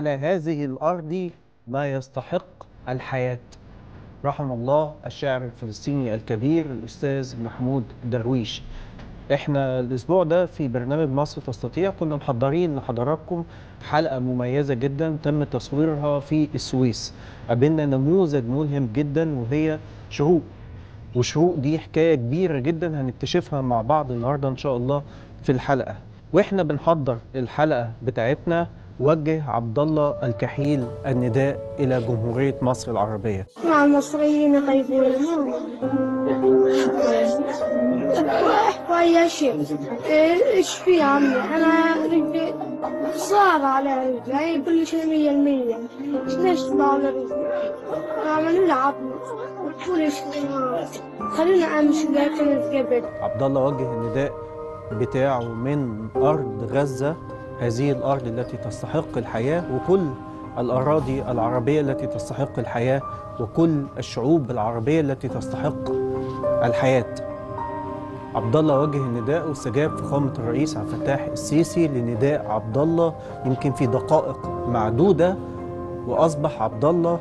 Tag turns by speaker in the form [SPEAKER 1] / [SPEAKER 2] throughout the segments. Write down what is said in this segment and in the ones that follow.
[SPEAKER 1] على هذه الأرض ما يستحق الحياة. رحم الله الشاعر الفلسطيني الكبير الأستاذ محمود درويش. إحنا الأسبوع ده في برنامج مصر تستطيع كنا محضرين لحضراتكم حلقة مميزة جدا تم تصويرها في السويس. قابلنا نموذج ملهم جدا وهي شروق وشروق دي حكاية كبيرة جدا هنكتشفها مع بعض النهاردة إن شاء الله في الحلقة. وإحنا بنحضر الحلقة بتاعتنا وجه عبد الله الكحيل النداء إلى جمهورية مصر العربية.
[SPEAKER 2] مع المصريين خيفون ويا شيخ إيش في عمي؟ أنا رجلي صار على رجلي كل شيء مية المية. ليش صار على رجلي عملوا لي عظم كل شيء. خلينا أمشي لكن قبل
[SPEAKER 1] عبد الله وجه النداء بتاعه من أرض غزة هذه الأرض التي تستحق الحياة وكل الأراضي العربية التي تستحق الحياة وكل الشعوب العربية التي تستحق الحياة. عبد الله وجه النداء واستجاب فخامة الرئيس عبد الفتاح السيسي لنداء عبد الله يمكن في دقائق معدودة وأصبح عبد الله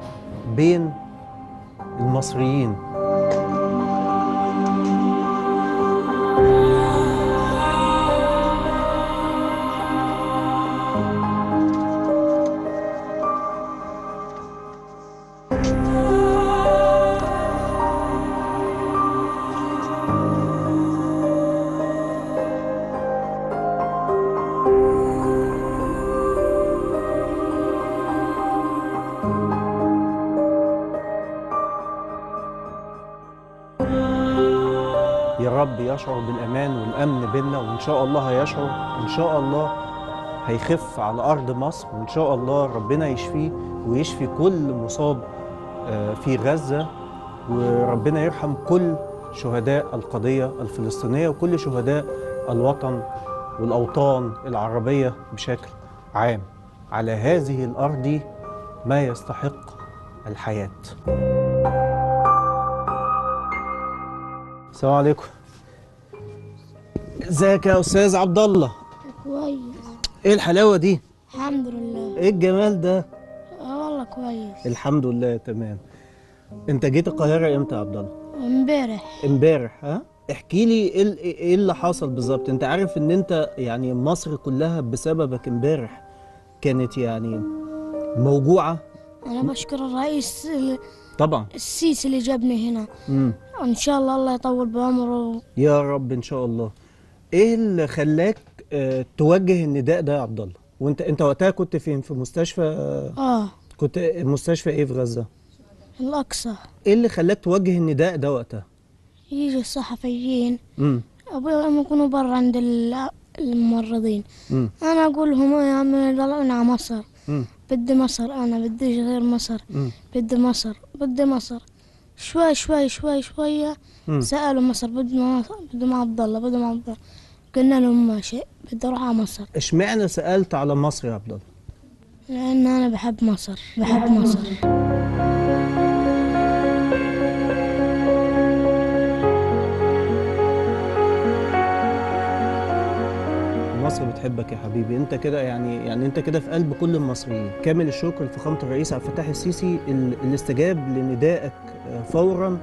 [SPEAKER 1] بين المصريين. يشعر بالأمان والأمن بينا وإن شاء الله هيشعر إن شاء الله هيخف على أرض مصر وإن شاء الله ربنا يشفيه ويشفي كل مصاب آه، في غزة وربنا يرحم كل شهداء القضية الفلسطينية وكل شهداء الوطن والأوطان العربية بشكل عام. على هذه الأرض ما يستحق الحياة. السلام عليكم. ازيك يا أستاذ عبد الله
[SPEAKER 2] كويس.
[SPEAKER 1] إيه الحلاوة دي؟
[SPEAKER 2] الحمد لله.
[SPEAKER 1] إيه الجمال ده؟
[SPEAKER 2] آه والله كويس.
[SPEAKER 1] الحمد لله تمام. أنت جيت القاهرة إمتى يا عبد الله
[SPEAKER 2] امبارح.
[SPEAKER 1] امبارح ها؟ احكي لي إيه ال- إيه اللي حصل بالظبط؟ أنت عارف إن أنت يعني مصر كلها بسببك امبارح كانت يعني موجوعة؟
[SPEAKER 2] أنا بشكر الرئيس ال-
[SPEAKER 1] طبعا.
[SPEAKER 2] السيسي اللي جابني هنا.
[SPEAKER 1] امم
[SPEAKER 2] إن شاء الله الله يطول بعمره.
[SPEAKER 1] يا رب إن شاء الله. إيه اللي خلاك آه توجه النداء ده يا عبد الله؟ وأنت أنت وقتها كنت فين؟ في مستشفى آه،
[SPEAKER 2] آه.
[SPEAKER 1] كنت مستشفى إيه في غزة؟
[SPEAKER 2] الأقصى.
[SPEAKER 1] إيه اللي خلاك توجه النداء ده وقتها؟
[SPEAKER 2] يجي الصحفيين.
[SPEAKER 1] امم
[SPEAKER 2] أبوي وامي يكونوا برا عند ال- الممرضين.
[SPEAKER 1] امم
[SPEAKER 2] أنا أقول لهم يا عمي طلعنا على مصر.
[SPEAKER 1] امم
[SPEAKER 2] بدي مصر أنا بديش غير مصر.
[SPEAKER 1] امم
[SPEAKER 2] بدي مصر بدي مصر. شوي شوي شوي شوية
[SPEAKER 1] مم.
[SPEAKER 2] سألوا مصر بدهم مصر بدهم عبد الله بدهم عبد الله. قلنا لهم ماشي بدي أروح على مصر.
[SPEAKER 1] اشمعنى سألت على مصر يا عبد الله؟
[SPEAKER 2] لأن أنا بحب مصر بحب مصر.
[SPEAKER 1] مصر بتحبك يا حبيبي. انت كده يعني يعني انت كده في قلب كل المصريين. كامل الشكر لفخامة الرئيس عبد الفتاح السيسي ال- اللي استجاب لندائك آه، فورا.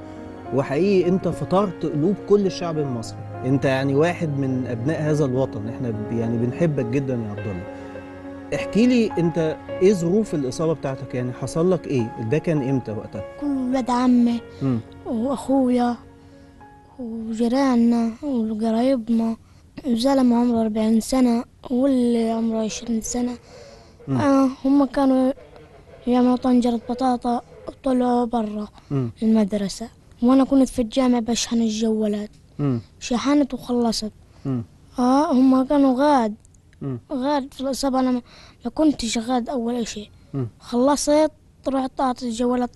[SPEAKER 1] وحقيقي انت فطرت قلوب كل الشعب المصري. انت يعني واحد من ابناء هذا الوطن إحنا يعني بنحبك جدا يا عبد الله. احكي لي انت إيه ظروف الإصابة بتاعتك؟ يعني حصل لك إيه؟ ده كان إمتى وقتها؟
[SPEAKER 2] كل ولاد عمي وأخويا وجيراننا وقرايبنا وزلمة عمره أربعين سنة واللي عمره عشرين سنة.
[SPEAKER 1] مم.
[SPEAKER 2] آه هم كانوا يعملوا طنجرة بطاطا وطلعوا برا المدرسة. وأنا كنت في الجامعة بشحن الجوالات. شحنت وخلصت. آه هم كانوا غاد. غاد في الإصابة أنا ما كنتش غاد أول
[SPEAKER 1] مم.
[SPEAKER 2] خلصت رحت أعطي الجوالات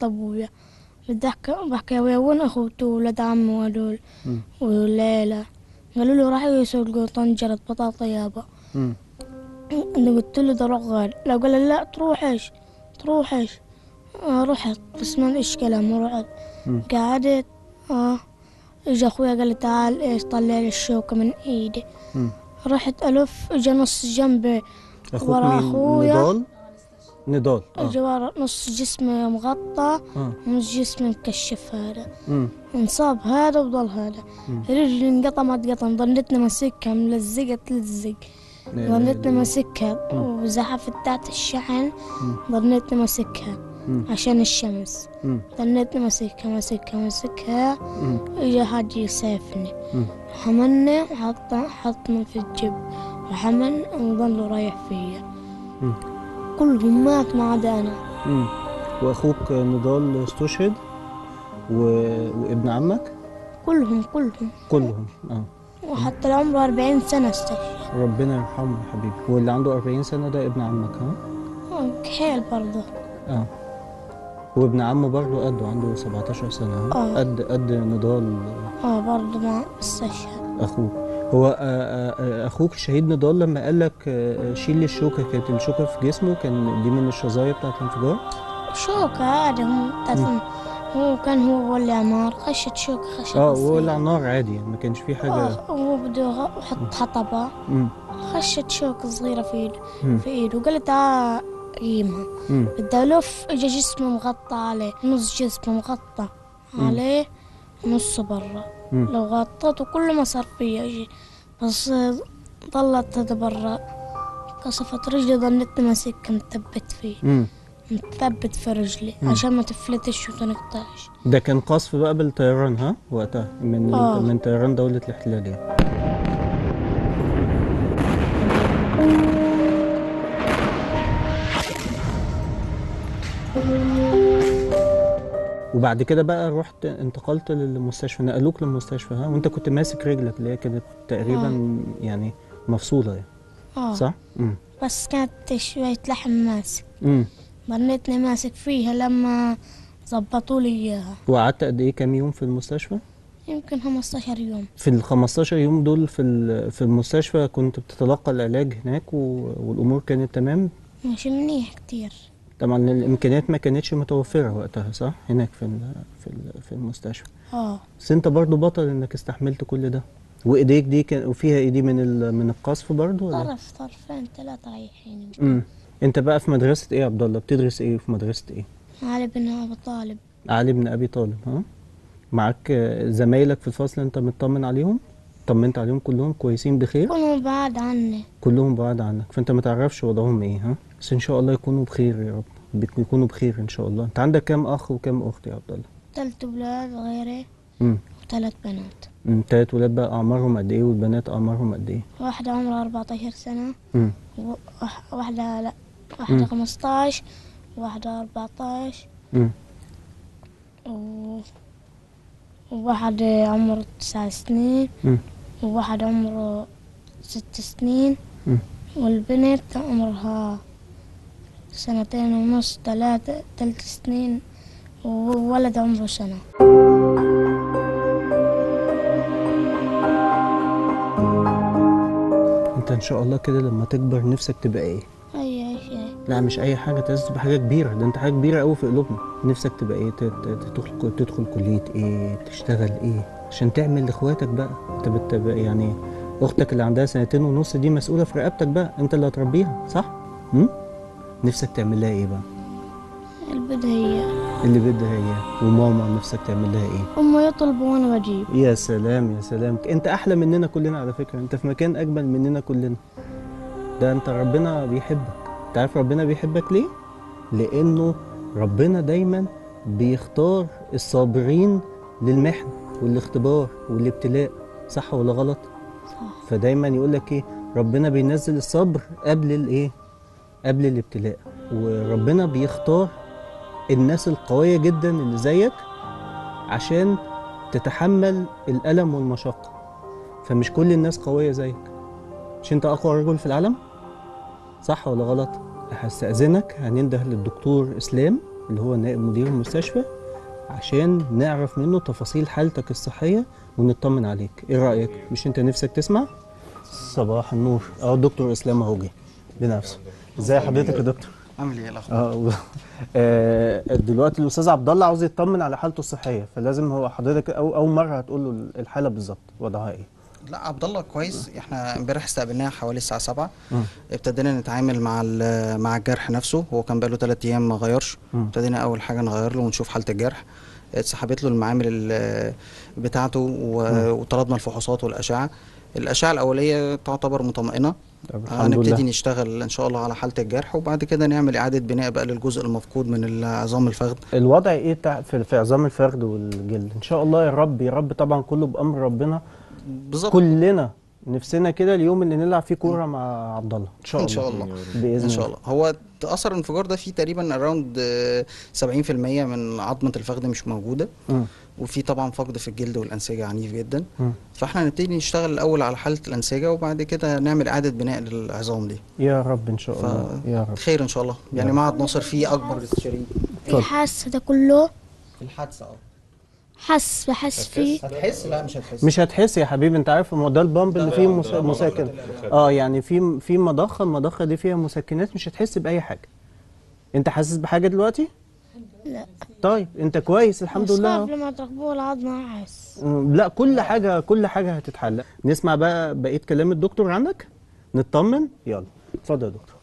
[SPEAKER 2] بدي أحكي بحكي ويا وين أخوته ولاد عمي وهدول
[SPEAKER 1] مم.
[SPEAKER 2] وليلى قالوا لي راح يسوقوا طنجرة بطاطا يابا أنا قلت له ده روح غاد. لو قال لي لا تروحش تروحش آه رحت. بس ما إيش كلام ورحت
[SPEAKER 1] مم.
[SPEAKER 2] قعدت. آه. اجى أخويا قال لي تعال إيش طلع لي الشوكة من
[SPEAKER 1] إيدي.
[SPEAKER 2] رحت ألف اجى نص جنبي ورا
[SPEAKER 1] مين
[SPEAKER 2] أخويا.
[SPEAKER 1] نضال نضال آه.
[SPEAKER 2] الجوار نص جسمه مغطى
[SPEAKER 1] آه.
[SPEAKER 2] ونص جسمه مكشف هذا. انصاب هذا وضل هذا. رجلي انقطمت قطم ظنيتني ماسكها ملزقة تلزق ظنيتني ماسكها. وزحفت تحت الشحن ظنيتني ماسكها.
[SPEAKER 1] مم.
[SPEAKER 2] عشان الشمس. ظنيتني ماسكها ماسكها ماسكها اجا حد يسافني
[SPEAKER 1] مم.
[SPEAKER 2] حملني وحط حطني في الجب وحمل وظل رايح فيا.
[SPEAKER 1] مم.
[SPEAKER 2] كلهم مات ما عدا أنا.
[SPEAKER 1] امم وأخوك نضال استشهد. و... وابن عمك؟
[SPEAKER 2] كلهم كلهم.
[SPEAKER 1] كلهم. آه.
[SPEAKER 2] وحتى العمر 40 سنة استشهد.
[SPEAKER 1] ربنا يرحمه يا حبيبي. واللي عنده 40 سنة ده ابن عمك ها؟
[SPEAKER 2] كحيل برضه.
[SPEAKER 1] آه. وابن عمه برضه قده عنده 17 سنة ها؟
[SPEAKER 2] آه.
[SPEAKER 1] قد قد نضال.
[SPEAKER 2] آه برضه ما استشهد
[SPEAKER 1] أخوك. هو آه، آه، آه، أخوك الشهيد نضال لما قال لك آه، آه، شيل لي الشوكة كانت الشوكة في جسمه كان دي من الشظايا بتاعت الانفجار؟
[SPEAKER 2] شوكة عادي هو هو كان هو ولع نار خشت شوكة خشت آه.
[SPEAKER 1] وهو ولع نار عادي يعني ما كانش فيه حاجة.
[SPEAKER 2] آه وهو بده يحط
[SPEAKER 1] امم
[SPEAKER 2] خشت شوكة صغيرة في ايده. في إيده. قالت تعال بدي الف اجى جسمه مغطى عليه. نص جسمه مغطى عليه نص برا. لو غطيته كل ما صار فيا أجي بس ضلت هذا برا. كسفت رجلي ظنيتني ماسكها مثبت فيه. مثبت في رجلي. عشان ما تفلتش وتنقطعش.
[SPEAKER 1] ده كان قصف بقى بالطيران ها وقتها من
[SPEAKER 2] آه.
[SPEAKER 1] من طيران دولة الاحتلال وبعد كده بقى رحت انتقلت للمستشفى نقلوك للمستشفى ها؟ وانت كنت ماسك رجلك اللي هي كانت تقريبا يعني مفصولة يعني
[SPEAKER 2] آه.
[SPEAKER 1] صح؟ امم
[SPEAKER 2] بس كانت شوية لحم ماسك.
[SPEAKER 1] امم
[SPEAKER 2] ظنيتني ماسك فيها لما زبطوا لي إياها.
[SPEAKER 1] وقعدت قد إيه؟ كام يوم في المستشفى؟
[SPEAKER 2] يمكن 15 يوم.
[SPEAKER 1] في ال 15 يوم دول في في المستشفى كنت بتتلقى العلاج هناك والأمور كانت تمام؟
[SPEAKER 2] مش منيح كتير.
[SPEAKER 1] طبعا الإمكانيات ما كانتش متوفرة وقتها صح؟ هناك في في في المستشفى.
[SPEAKER 2] آه.
[SPEAKER 1] بس أنت برضو بطل إنك استحملت كل ده. وإيديك دي كان وفيها إيدي من من القصف برضو ولا؟
[SPEAKER 2] طرف طرفين ثلاثة رايحين.
[SPEAKER 1] امم أنت بقى في مدرسة إيه يا عبد الله؟ بتدرس إيه في مدرسة إيه؟
[SPEAKER 2] علي بن أبي طالب.
[SPEAKER 1] علي بن أبي طالب ها؟ معاك زمايلك في الفصل أنت مطمن عليهم؟ طمنت عليهم كلهم كويسين بخير؟
[SPEAKER 2] كلهم بعاد عني.
[SPEAKER 1] كلهم بعاد عنك فأنت ما تعرفش وضعهم إيه ها؟ بس إن شاء الله يكونوا بخير يا رب. يكونوا بخير إن شاء الله. أنت عندك كام أخ وكام أخت يا عبد الله؟
[SPEAKER 2] تلت ولاد غيري
[SPEAKER 1] امم
[SPEAKER 2] وثلاث بنات.
[SPEAKER 1] تلات ولاد بقى أعمارهم قد إيه والبنات أعمارهم قد إيه؟
[SPEAKER 2] واحدة عمرها 14 سنة.
[SPEAKER 1] امم
[SPEAKER 2] وواحدة لا واحدة
[SPEAKER 1] مم.
[SPEAKER 2] 15 وواحدة 14
[SPEAKER 1] امم
[SPEAKER 2] و... وواحد عمره تسع سنين. وواحد عمره ست سنين. والبنت عمرها سنتين ونص ثلاثة ثلاث سنين وولد عمره سنة.
[SPEAKER 1] انت ان شاء الله كده لما تكبر نفسك تبقى إيه؟
[SPEAKER 2] أي شيء
[SPEAKER 1] لا مش أي حاجة لازم تبقى حاجة كبيرة. ده انت حاجة كبيرة قوي في قلوبنا. نفسك تبقى إيه؟ تدخل تدخل كلية إيه؟ تشتغل إيه؟ عشان تعمل لإخواتك بقى. انت بتبقى يعني أختك اللي عندها سنتين ونص دي مسؤولة في رقبتك بقى. انت اللي هتربيها صح؟ امم نفسك تعمل لها إيه بقى؟
[SPEAKER 2] البداية.
[SPEAKER 1] اللي بدها هي وماما نفسك تعمل لها إيه؟
[SPEAKER 2] هم يطلبوا وأنا بجيب.
[SPEAKER 1] يا سلام يا سلام. أنت أحلى مننا كلنا على فكرة. أنت في مكان أجمل مننا كلنا. ده أنت ربنا بيحبك. أنت عارف ربنا بيحبك ليه؟ لأنه ربنا دايما بيختار الصابرين للمحن والاختبار والابتلاء. صح ولا غلط؟
[SPEAKER 2] صح.
[SPEAKER 1] فدايما يقول لك إيه؟ ربنا بينزل الصبر قبل الإيه؟ قبل الابتلاء. وربنا بيختار الناس القوية جدا اللي زيك عشان تتحمل الألم والمشقة. فمش كل الناس قوية زيك. مش أنت أقوى رجل في العالم؟ صح ولا غلط؟ هستأذنك. هننده للدكتور إسلام اللي هو نائب مدير المستشفى عشان نعرف منه تفاصيل حالتك الصحية ونطمن عليك. إيه رأيك؟ مش أنت نفسك تسمع؟ صباح النور. آه دكتور إسلام أهو جه. بنفسه. إزاي حضرتك يا دكتور.
[SPEAKER 3] عامل إيه الأخبار؟
[SPEAKER 1] آه و- آه، دلوقتي الأستاذ عبد الله عاوز يطمن على حالته الصحية فلازم هو حضرتك أو اول مرة هتقول له الحالة بالظبط وضعها إيه؟
[SPEAKER 3] لا عبد الله كويس. إحنا امبارح استقبلناه حوالي الساعة 7 ابتدينا نتعامل مع مع الجرح نفسه. هو كان بقاله 3 أيام ما غيرش. ابتدينا أول حاجة نغير له ونشوف حالة الجرح. اتسحبت له المعامل ال- بتاعته وطلبنا الفحوصات والأشعة. الأشعة الأولية تعتبر مطمئنة.
[SPEAKER 1] طب الحمد
[SPEAKER 3] هنبتدي
[SPEAKER 1] لله.
[SPEAKER 3] نشتغل إن شاء الله على حالة الجرح وبعد كده نعمل إعادة بناء بقى للجزء المفقود من عظام الفخذ.
[SPEAKER 1] الوضع إيه في, عظام الفخذ والجلد؟ إن شاء الله يا رب يا رب طبعا كله بأمر ربنا.
[SPEAKER 3] بالظبط.
[SPEAKER 1] كلنا نفسنا كده اليوم اللي نلعب فيه كورة مع عبد الله. إن شاء
[SPEAKER 3] إن
[SPEAKER 1] الله.
[SPEAKER 3] شاء الله.
[SPEAKER 1] بإذن
[SPEAKER 3] إن شاء الله. هو اثر الانفجار ده فيه تقريبا اراوند 70% من عظمة الفخذ مش موجودة.
[SPEAKER 1] مم.
[SPEAKER 3] وفي طبعا فقد في الجلد والأنسجة عنيف جدا.
[SPEAKER 1] مم.
[SPEAKER 3] فإحنا هنبتدي نشتغل الأول على حالة الأنسجة وبعد كده نعمل إعادة بناء للعظام دي.
[SPEAKER 1] يا رب إن شاء الله يا رب.
[SPEAKER 3] خير إن شاء الله. يعني. معهد ناصر فيه أكبر استشاريين.
[SPEAKER 2] الحاسة ده كله؟
[SPEAKER 3] الحادثة آه.
[SPEAKER 2] حس بحس فيه.
[SPEAKER 3] هتحس؟ لا مش هتحس.
[SPEAKER 1] مش هتحس يا حبيبي أنت عارف ما هو ده البامب اللي فيه مس- مسكن آه يعني في في مضخة المضخة دي فيها مسكنات مش هتحس بأي حاجة. أنت حاسس بحاجة دلوقتي؟
[SPEAKER 2] لا
[SPEAKER 1] طيب انت كويس الحمد
[SPEAKER 2] بس
[SPEAKER 1] لله.
[SPEAKER 2] خاف لما تركبوه العظمة أحس
[SPEAKER 1] مم، لا كل حاجة كل حاجة هتتحل. نسمع بقى بقية كلام الدكتور عنك نطمن. يلا اتفضل يا دكتور.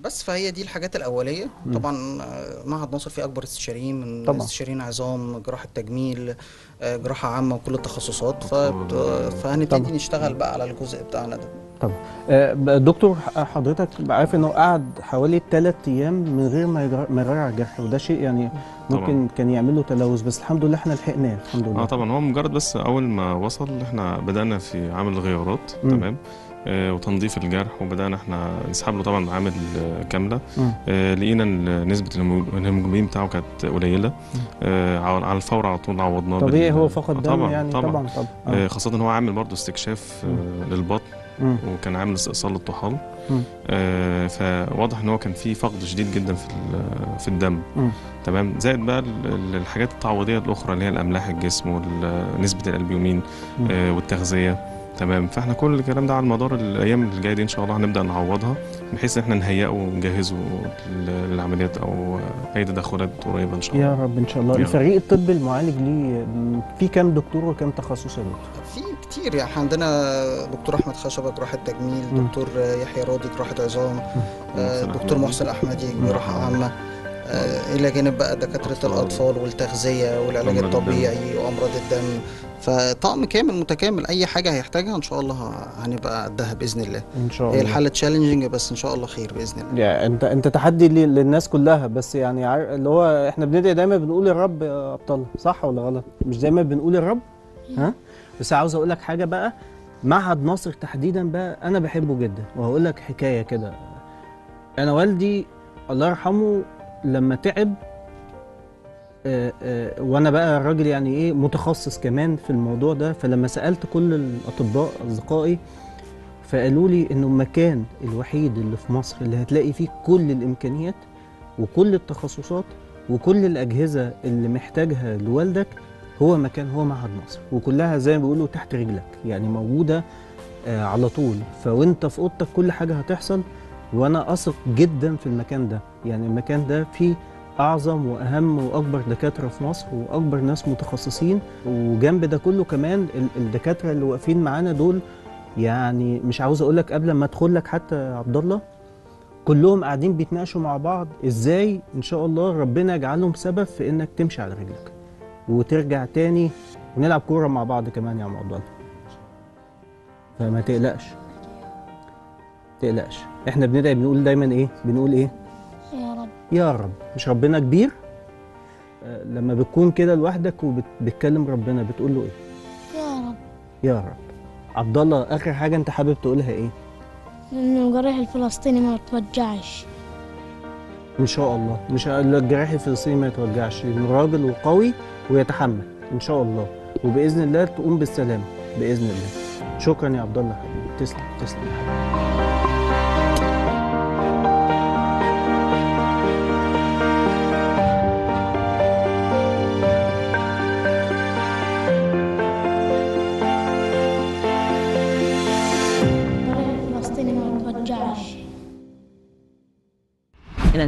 [SPEAKER 3] بس فهي دي الحاجات الأولية. طبعا آه، معهد ناصر فيه أكبر استشاريين. من
[SPEAKER 1] طبعا.
[SPEAKER 3] استشاريين عظام جراحة تجميل آه، جراحة عامة وكل التخصصات.
[SPEAKER 1] طبعا.
[SPEAKER 3] فهنبتدي نشتغل بقى على الجزء بتاعنا ده.
[SPEAKER 1] طب آه، دكتور حضرتك عارف إنه قعد حوالي ثلاث أيام من غير ما ما على الجرح وده شيء يعني ممكن كان يعمل له تلوث بس الحمد لله إحنا لحقناه الحمد لله.
[SPEAKER 4] آه طبعا. هو مجرد بس أول ما وصل إحنا بدأنا في عمل الغيارات. تمام؟ آه وتنظيف الجرح وبدأنا إحنا نسحب له طبعا معامل آه، كامله. آه لقينا نسبة الهيمو- الهيموجلوبين بتاعه كانت قليلة. على الفور على طول عوضناه
[SPEAKER 1] طبيعي هو فقد دم
[SPEAKER 4] طبعا
[SPEAKER 1] يعني
[SPEAKER 4] طبعا,
[SPEAKER 1] طبعا طبعا.
[SPEAKER 4] خاصة هو عامل برضه استكشاف للبطن.
[SPEAKER 1] مم.
[SPEAKER 4] وكان عامل استئصال للطحال. آه فواضح إن هو كان في فقد شديد جدا في في الدم
[SPEAKER 1] مم.
[SPEAKER 4] تمام زائد بقى ال- ال- الحاجات التعويضيه الأخرى اللي هي الأملاح الجسم ونسبه الالبومين
[SPEAKER 1] مم.
[SPEAKER 4] آه والتغذية تمام فإحنا كل الكلام ده على مدار الأيام اللي جاية دي إن شاء الله هنبدأ نعوضها بحيث إن إحنا نهيئه ونجهزه لل- للعمليات أو أي تدخلات قريبة إن شاء الله
[SPEAKER 1] يا رب إن شاء الله. الفريق الطبي المعالج ليه في كام دكتور وكام تخصص يا دكتور
[SPEAKER 3] في كتير يعني عندنا دكتور أحمد خشبه جراحه تجميل. دكتور يحيى راضي جراحه عظام دكتور. محسن
[SPEAKER 4] أحمدي.
[SPEAKER 3] جراحه عامة آه، إلى جانب بقى
[SPEAKER 4] دكاترة.
[SPEAKER 3] الأطفال والتغذية والعلاج. الطبيعي وأمراض الدم فطقم كامل متكامل أي حاجة هيحتاجها إن شاء الله هنبقى قدها بإذن الله
[SPEAKER 1] إن شاء
[SPEAKER 3] هي
[SPEAKER 1] الله
[SPEAKER 3] الحالة تشالنجينج بس إن شاء الله خير بإذن الله
[SPEAKER 1] يعني أنت أنت تحدي لل- للناس كلها بس يعني. اللي هو إحنا بندعي دايما بنقول يا رب يا ابطال صح ولا غلط مش دايما بنقول يا رب ها بس عاوز أقول لك حاجة بقى معهد ناصر تحديدا بقى أنا بحبه جدا. وهقول لك حكاية كده. أنا والدي الله يرحمه لما تعب آه، آه، وأنا بقى راجل يعني إيه متخصص كمان في الموضوع ده فلما سألت كل الأطباء أصدقائي فقالوا لي إنه المكان الوحيد اللي في مصر اللي هتلاقي فيه كل الإمكانيات وكل التخصصات وكل الأجهزة اللي محتاجها لوالدك هو مكان هو معهد مصر وكلها زي ما بيقولوا تحت رجلك يعني موجودة آه على طول. فوأنت في أوضتك كل حاجة هتحصل وأنا أثق جدا في المكان ده. يعني المكان ده فيه أعظم وأهم وأكبر دكاترة في مصر وأكبر ناس متخصصين. وجنب ده كله كمان ال- الدكاترة اللي واقفين معانا دول يعني مش عاوز أقول لك قبل ما أدخل لك حتى عبد الله كلهم قاعدين بيتناقشوا مع بعض. إزاي؟ إن شاء الله ربنا يجعلهم سبب في إنك تمشي على رجلك. وترجع تاني ونلعب كورة مع بعض كمان يا عم عبد الله. فما تقلقش. تقلقش. إحنا بندعي بنقول دايما إيه؟ بنقول إيه؟
[SPEAKER 2] يا رب.
[SPEAKER 1] يا رب. مش ربنا كبير؟ آه، لما بتكون كده لوحدك وبتكلم ربنا بتقول له إيه؟
[SPEAKER 2] يا رب.
[SPEAKER 1] يا رب. عبد الله آخر حاجة انت حابب تقولها إيه؟
[SPEAKER 2] لأن الجريح الفلسطيني ما توجعش
[SPEAKER 1] إن شاء الله. مش الجراح الفلسطيني ما يتوجعش. إنه راجل وقوي ويتحمل إن شاء الله. وبإذن الله تقوم بالسلامة بإذن الله. شكرا يا عبد الله. تسلم تسلم. يا حبيبي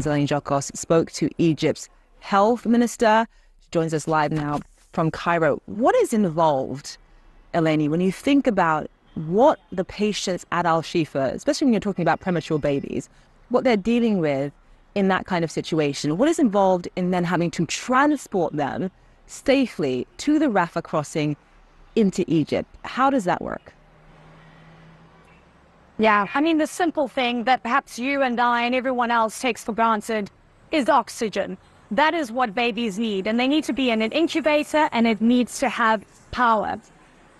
[SPEAKER 5] Zeleny Jokos spoke to Egypt's health minister. Joins us live now from Cairo. What is involved Eleni, when you think about what the patients at Al Shifa, especially when you're talking about premature babies, what they're dealing with in that kind of situation, what is involved in then having to transport them safely to the Rafah crossing into Egypt? How does that work?
[SPEAKER 6] Yeah, I mean, the simple thing that perhaps you and I and everyone else takes for granted is oxygen. That is what babies need, and they need to be in an incubator and it needs to have power.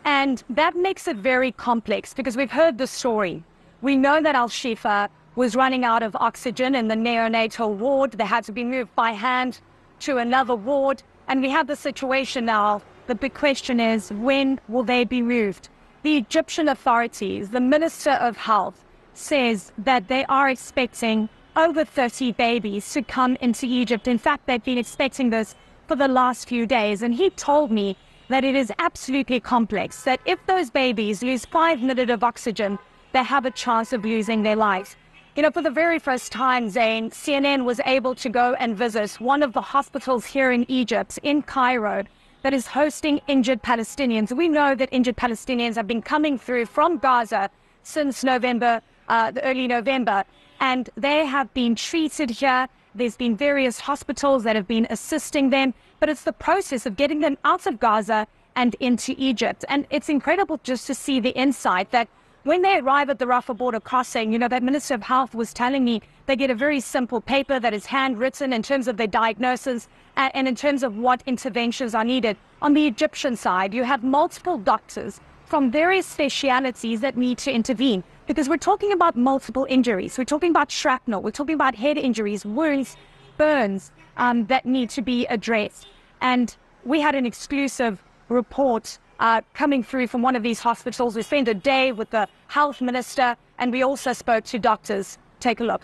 [SPEAKER 6] And that makes it very complex because we've heard the story. We know that Al Shifa was running out of oxygen in the neonatal ward. They had to be moved by hand to another ward. And we have the situation now. The big question is when will they be moved? The Egyptian authorities, the Minister of Health, says that they are expecting over 30 babies to come into Egypt. In fact, they've been expecting this for the last few days. And he told me that it is absolutely complex, that if those babies lose five minutes of oxygen, they have a chance of losing their lives. You know, for the very first time, Zain, CNN was able to go and visit one of the hospitals here in Egypt, in Cairo, that is hosting injured Palestinians. We know that injured Palestinians have been coming through from Gaza since November, uh, the early November, and they have been treated here. There's been various hospitals that have been assisting them, but it's the process of getting them out of Gaza and into Egypt. And it's incredible just to see the insight that when they arrive at the Rafah border crossing, you know, that Minister of Health was telling me they get a very simple paper that is handwritten in terms of their diagnosis and, in terms of what interventions are needed. On the Egyptian side, you have multiple doctors from various specialities that need to intervene because we're talking about multiple injuries. We're talking about shrapnel, we're talking about head injuries, wounds, burns um, that need to be addressed. And we had an exclusive report uh, coming through from one of these hospitals. We spent a day with the health minister and we also spoke to doctors. Take a look.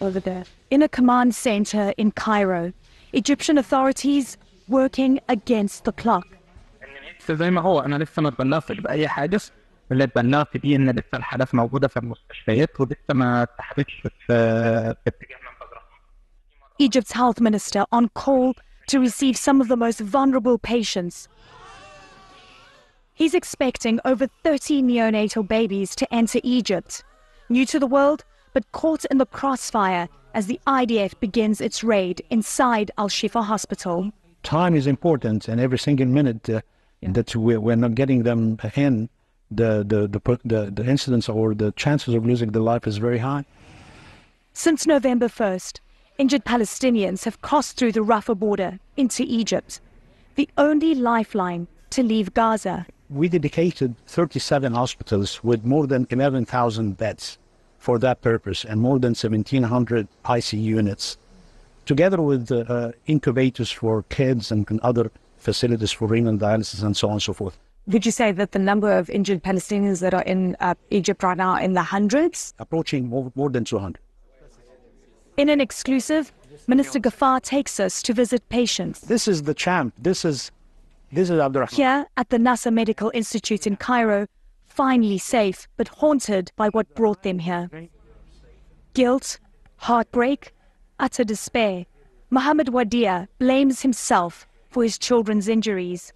[SPEAKER 6] Over there. In a command center in Cairo, Egyptian authorities working against the clock.
[SPEAKER 7] زي ما هو انا لسه ما اتبلغتش باي حاجه اللي اتبلغت بيه ان لسه الحالات موجوده في المستشفيات ولسه ما اتسحبتش في في اتجاه منفذ رفح.
[SPEAKER 6] Egypt's health minister on call to receive some of the most vulnerable patients. He's expecting over 30 neonatal babies to enter Egypt, new to the world, but caught in the crossfire as the IDF begins its raid inside Al Shifa Hospital.
[SPEAKER 8] time is important, and every single minute uh, that we, we're not getting them in, the the, the the the incidence or the chances of losing their life is very high.
[SPEAKER 6] Since November 1st, injured Palestinians have crossed through the Rafah border into Egypt, the only lifeline to leave Gaza.
[SPEAKER 8] We dedicated 37 hospitals with more than 11,000 beds for that purpose, and more than 1,700 ICU units, together with uh, incubators for kids and, and other facilities for renal dialysis and so on and so forth.
[SPEAKER 6] Would you say that the number of injured Palestinians that are in uh, Egypt right now are in the hundreds?
[SPEAKER 8] Approaching more, more than 200.
[SPEAKER 6] In an exclusive, Minister Gafar takes us to visit patients.
[SPEAKER 8] This is the champ. This is this is Abdurrahman.
[SPEAKER 6] Here at the Nasser Medical Institute in Cairo, finally safe but haunted by what brought them here. Guilt, heartbreak, utter despair. Mohammed Wadia blames himself for his children's injuries.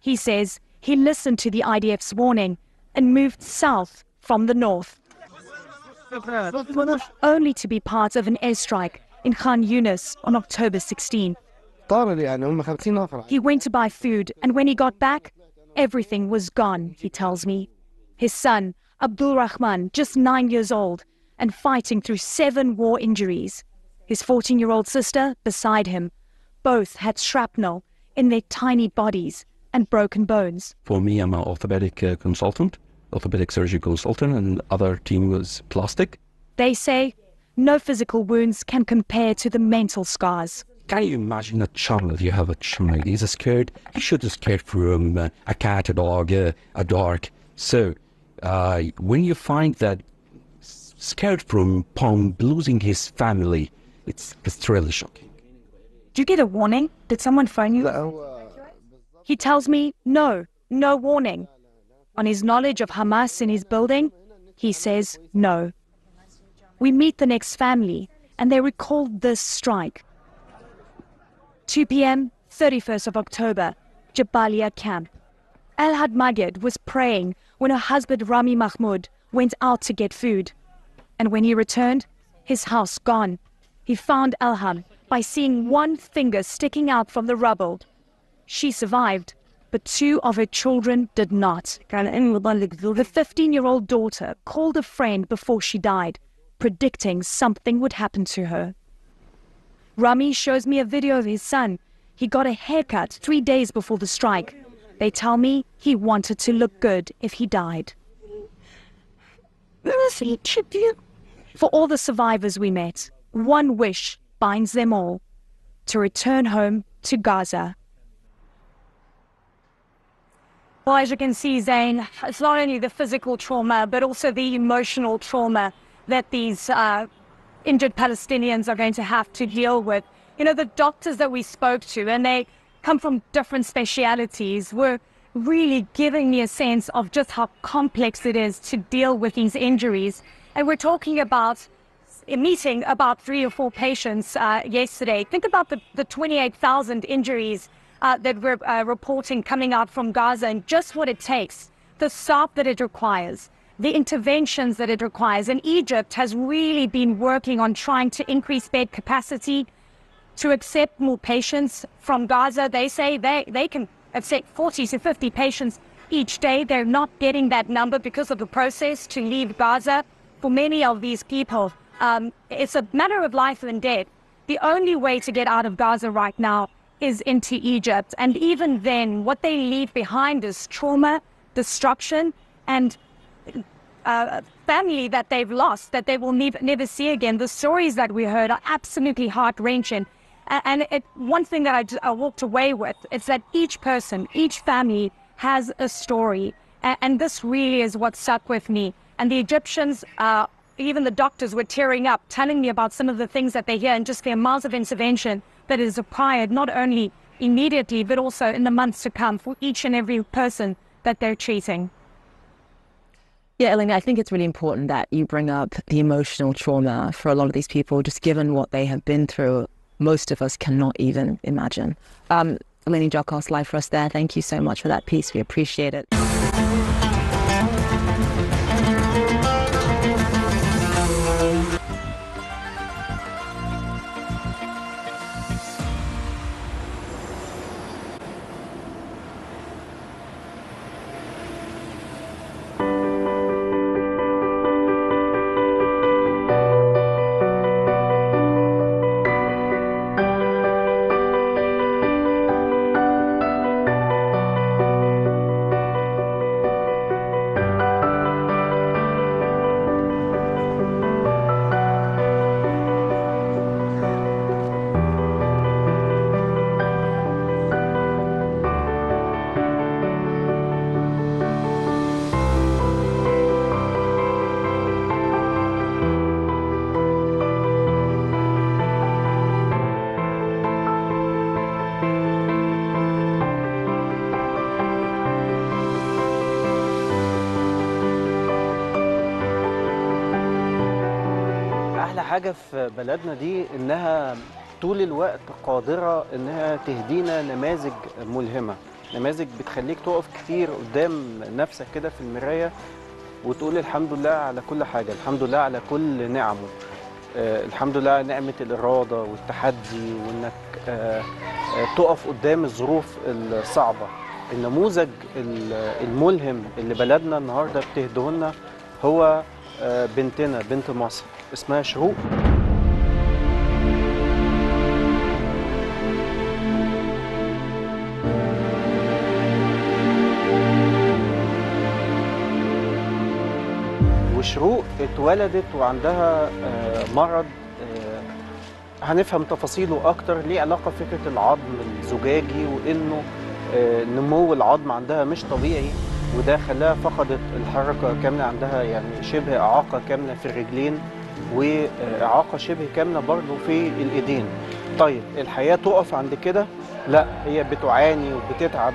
[SPEAKER 6] He says he listened to the IDF's warning and moved south from the north, only to be part of an airstrike in Khan Yunis on October 16. He went to buy food, and when he got back, everything was gone, he tells me. His son, Abdul Rahman, just nine years old, and fighting through seven war injuries. His 14 year old sister beside him. Both had shrapnel in their tiny bodies and broken bones.
[SPEAKER 9] For me, I'm an orthopedic uh, consultant, orthopedic surgical consultant, and other team was plastic.
[SPEAKER 6] They say no physical wounds can compare to the mental scars.
[SPEAKER 9] Can you imagine a child? You have a child. He's scared. He should be scared from uh, a cat, a dog, uh, a dog. So uh, when you find that scared from Pong losing his family, it's, it's really shocking.
[SPEAKER 6] Do you get a warning? Did someone phone you?
[SPEAKER 10] No. Uh,
[SPEAKER 6] he tells me no, no warning. On his knowledge of Hamas in his building, he says no. We meet the next family and they recall this strike. 2 p.m., 31st of October, Jabalia camp. Alhad Magid was praying when her husband Rami Mahmoud went out to get food. And when he returned, his house gone. He found Elham by seeing one finger sticking out from the rubble. She survived, but two of her children did not. The 15 year old daughter called a friend before she died, predicting something would happen to her. Rami shows me a video of his son. He got a haircut three days before the strike. They tell me he wanted to look good if he died. For all the survivors we met, one wish binds them all to return home to Gaza. Well, as you can see, Zane, it's not only the physical trauma, but also the emotional trauma that these uh, injured Palestinians are going to have to deal with. You know, the doctors that we spoke to, and they come from different specialities, were really giving me a sense of just how complex it is to deal with these injuries. And we're talking about a meeting about three or four patients uh, yesterday. Think about the, the 28,000 injuries uh, that we're uh, reporting coming out from Gaza and just what it takes, the stop that it requires, the interventions that it requires. And Egypt has really been working on trying to increase bed capacity to accept more patients from Gaza. They say they, they can accept 40 to 50 patients each day. They're not getting that number because of the process to leave Gaza. For many of these people, um, it's a matter of life and death. The only way to get out of Gaza right now is into Egypt. And even then, what they leave behind is trauma, destruction, and uh, family that they've lost, that they will nev- never see again. The stories that we heard are absolutely heart wrenching. And it, one thing that I, walked away with is that each person, each family has a story. And, and this really is what stuck with me. And the Egyptians, uh, even the doctors were tearing up, telling me about some of the things that they hear and just the amounts of intervention that is required, not only immediately, but also in the months to come for each and every person that they're treating.
[SPEAKER 5] Yeah, Elena, I think it's really important that you bring up the emotional trauma for a lot of these people, just given what they have been through. Most of us cannot even imagine. Um, Eleni Jokos, live for us there. Thank you so much for that piece. We appreciate it.
[SPEAKER 1] حاجة في بلدنا دي إنها طول الوقت قادرة إنها تهدينا نماذج ملهمة. نماذج بتخليك تقف كتير قدام نفسك كده في المراية وتقول الحمد لله على كل حاجة الحمد لله على كل نعمه. آه، الحمد لله على نعمة الإرادة والتحدي وإنك آه، آه، تقف قدام الظروف الصعبة. النموذج ال- الملهم اللي بلدنا النهارده بتهدهولنا هو آه، بنتنا بنت مصر. اسمها شروق وشروق اتولدت وعندها آه، مرض آه، هنفهم تفاصيله أكتر. ليه علاقة بفكره العظم الزجاجي وإنه آه، نمو العظم عندها مش طبيعي وده خلاها فقدت الحركة كاملة عندها يعني شبه إعاقة كاملة في الرجلين. وإعاقة شبه كاملة برضه في الإيدين. طيب الحياة تقف عند كده؟ لا هي بتعاني وبتتعب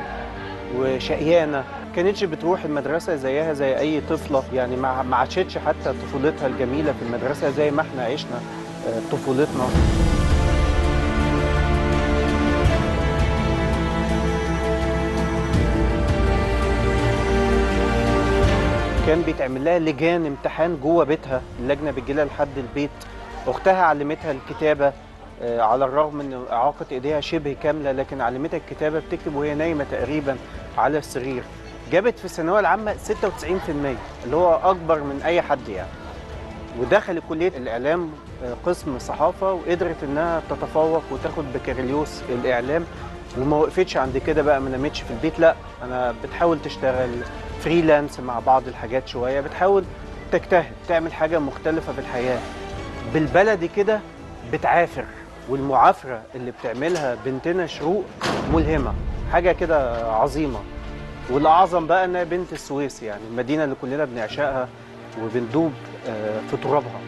[SPEAKER 1] وشقيانة. كانتش بتروح المدرسة زيها زي أي طفلة يعني ما عاشتش حتى طفولتها الجميلة في المدرسة زي ما إحنا عشنا آه، طفولتنا. وكان بيتعمل لها لجان امتحان جوه بيتها اللجنة بتجي لها لحد البيت. أختها علمتها الكتابة آه، على الرغم إن إعاقة إيديها شبه كاملة لكن علمتها الكتابة بتكتب وهي نايمة تقريبا على السرير. جابت في الثانوية العامة 96% اللي هو أكبر من أي حد يعني. ودخلت كلية الإعلام آه، قسم صحافة وقدرت إنها تتفوق وتاخد بكالوريوس الإعلام. وما وقفتش عند كده بقى ما نامتش في البيت. لا أنا بتحاول تشتغل فريلانس مع بعض الحاجات شوية بتحاول تجتهد تعمل حاجة مختلفة في الحياة. بالبلدي كده بتعافر والمعافرة اللي بتعملها بنتنا شروق ملهمة حاجة كده عظيمة. والأعظم بقى إنها بنت السويس يعني المدينة اللي كلنا بنعشقها وبندوب آه، في ترابها.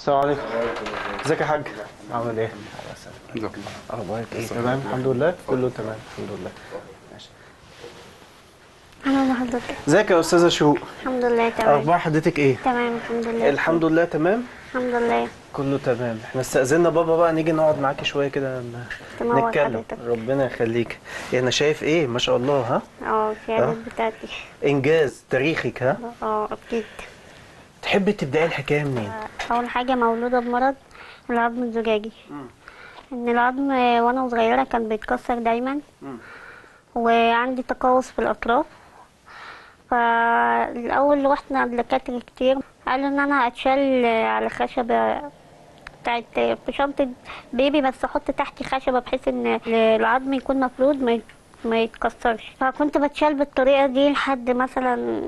[SPEAKER 1] السلام عليكم. ازيك يا حاج؟ عامل إيه؟ أخبارك إيه تمام الحمد لله كله تمام الحمد لله.
[SPEAKER 11] أهلا بحضرتك
[SPEAKER 1] ازيك يا أستاذة شروق
[SPEAKER 11] الحمد لله تمام.
[SPEAKER 1] أخبار حضرتك إيه؟
[SPEAKER 11] تمام الحمد لله.
[SPEAKER 1] الحمد لله تمام؟
[SPEAKER 11] الحمد لله.
[SPEAKER 1] كله تمام. إحنا استأذنا بابا بقى نيجي نقعد معاكي شوية كده نتكلم.
[SPEAKER 11] حضرتك.
[SPEAKER 1] ربنا يخليك. يعني أنا شايف إيه؟ ما شاء الله ها؟
[SPEAKER 11] آه الشهادات بتاعتي.
[SPEAKER 1] إنجاز تاريخك ها؟
[SPEAKER 11] آه أكيد.
[SPEAKER 1] تحبي تبدأي الحكاية منين؟
[SPEAKER 11] أول حاجة مولودة بمرض العظم الزجاجي. إن العظم وأنا صغيرة كان بيتكسر دايما. وعندي تقوس في الأطراف. فالأول رحنا لدكاترة كتير. قالوا إن أنا أتشال على خشبة بتاعت في شنطة بيبي بس أحط تحتي خشبة بحيث إن العظم يكون مفرود ما يت- ما يتكسرش. فكنت بتشال بالطريقة دي لحد مثلا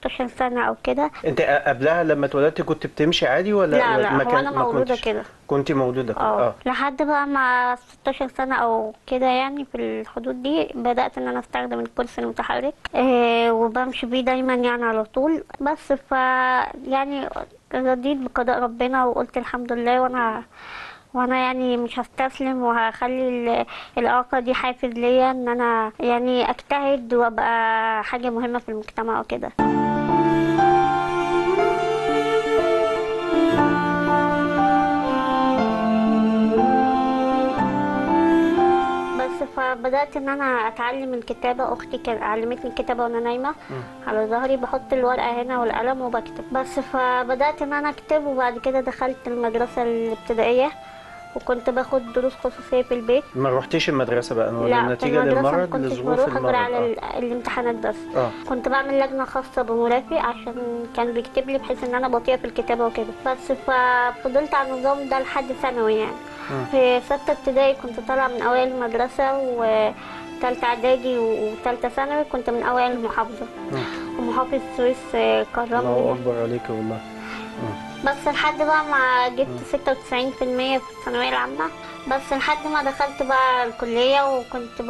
[SPEAKER 11] 16 سنة أو كده.
[SPEAKER 1] أنت قبلها لما اتولدتي كنت بتمشي عادي ولا
[SPEAKER 11] لا لا
[SPEAKER 1] ما كان-
[SPEAKER 11] مولودة
[SPEAKER 1] كنتش؟
[SPEAKER 11] كده.
[SPEAKER 1] كنت مولودة كده
[SPEAKER 11] آه.
[SPEAKER 1] آه.
[SPEAKER 11] لحد بقى مع 16 سنة أو كده يعني في الحدود دي بدأت إن أنا أستخدم الكرسي المتحرك إيه وبمشي بيه دايما يعني على طول. بس ف يعني رضيت بقضاء ربنا وقلت الحمد لله وأنا وأنا يعني مش هستسلم وهخلي ال- الاعاقه دي حافز ليا ان أنا يعني اجتهد وابقى حاجة مهمة في المجتمع وكده. بس فبدأت ان أنا اتعلم الكتابة. أختي كانت علمتني الكتابة وأنا نايمة. على ظهري بحط الورقة هنا والقلم وبكتب. بس فبدأت ان أنا اكتب وبعد كده دخلت المدرسة الابتدائية. وكنت باخد دروس خصوصية في البيت.
[SPEAKER 1] ما روحتيش المدرسة بقى؟
[SPEAKER 11] في
[SPEAKER 1] نتيجه للمرض لظروف المرض
[SPEAKER 11] غير على
[SPEAKER 1] آه.
[SPEAKER 11] ال- الامتحانات بس.
[SPEAKER 1] آه.
[SPEAKER 11] كنت بعمل لجنة خاصة بمرافق عشان كان بيكتب لي بحيث إن أنا بطيئة في الكتابة وكده. بس ففضلت على النظام ده لحد ثانوي يعني. في ستة ابتدائي كنت طالعة من أوائل المدرسة وتالتة إعدادي وتالتة ثانوي كنت من أوائل المحافظة. ومحافظ السويس آه،
[SPEAKER 1] الله
[SPEAKER 11] كرمني
[SPEAKER 1] أكبر عليك والله.
[SPEAKER 11] بس لحد بقى ما جبت ستة وتسعين في المية في الثانوية العامة. بس لحد ما دخلت بقى الكلية وكنت